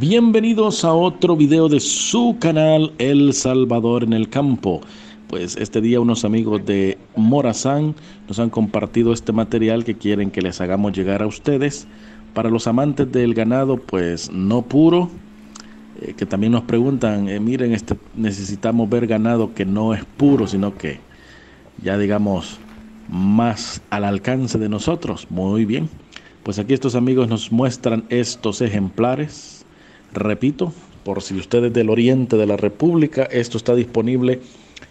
Bienvenidos a otro video de su canal El Salvador en el Campo. Pues este día unos amigos de Morazán nos han compartido este material que quieren que les hagamos llegar a ustedes. Para los amantes del ganado, pues no puro, eh, que también nos preguntan, eh, miren, este, necesitamos ver ganado que no es puro, sino que ya digamos más al alcance de nosotros. Muy bien. Pues aquí estos amigos nos muestran estos ejemplares Repito, por si usted es del oriente de la República, esto está disponible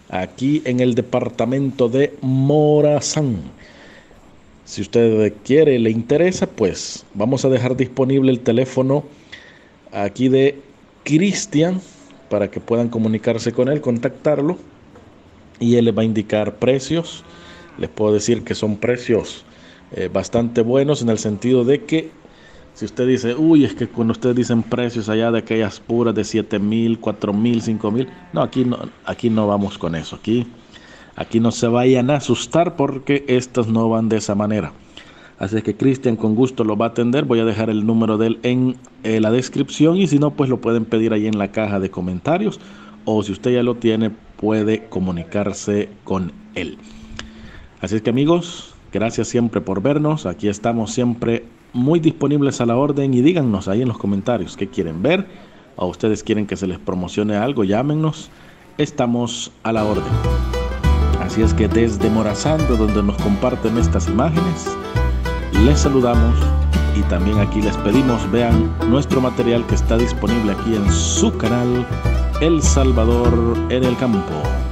aquí en el departamento de Morazán. Si usted quiere, le interesa, pues vamos a dejar disponible el teléfono aquí de Cristian para que puedan comunicarse con él, contactarlo y él les va a indicar precios. Les puedo decir que son precios eh, bastante buenos en el sentido de que si usted dice, uy, es que cuando ustedes dicen precios allá de aquellas puras de 7 mil, 4 mil, 5 mil, no, aquí no, aquí no vamos con eso. Aquí, aquí no se vayan a asustar porque estas no van de esa manera. Así que Cristian con gusto lo va a atender. Voy a dejar el número de él en eh, la descripción y si no, pues lo pueden pedir ahí en la caja de comentarios o si usted ya lo tiene, puede comunicarse con él. Así es que amigos, gracias siempre por vernos. Aquí estamos siempre muy disponibles a la orden y díganos ahí en los comentarios qué quieren ver o ustedes quieren que se les promocione algo, llámenos, estamos a la orden. Así es que desde Morazán, donde nos comparten estas imágenes, les saludamos y también aquí les pedimos vean nuestro material que está disponible aquí en su canal El Salvador en el Campo.